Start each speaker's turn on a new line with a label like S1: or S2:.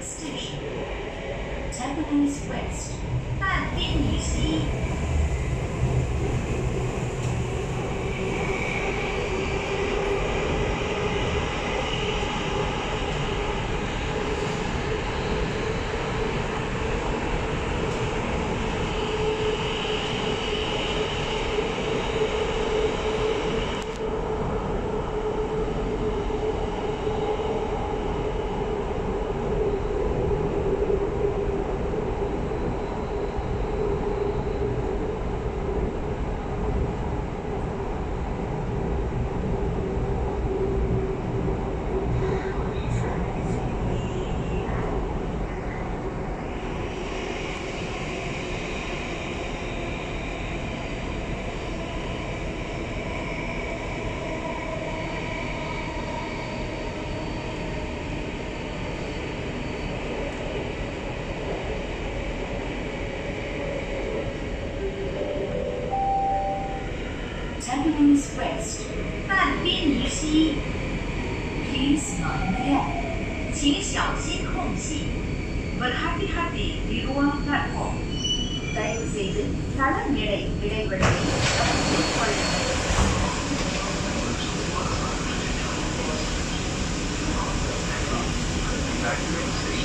S1: Station. Tampines West. Ah, didn't you see? 西。 Tampines West.
S2: 半边女西，
S1: Please mind the gap.
S2: 请小心空隙。Berhati-hati di ruang platform. தயவு செய்து தளம் இடை இடைவெளியை கவனத்தில் கொள்ளுங்கள்
S3: Evacuate station.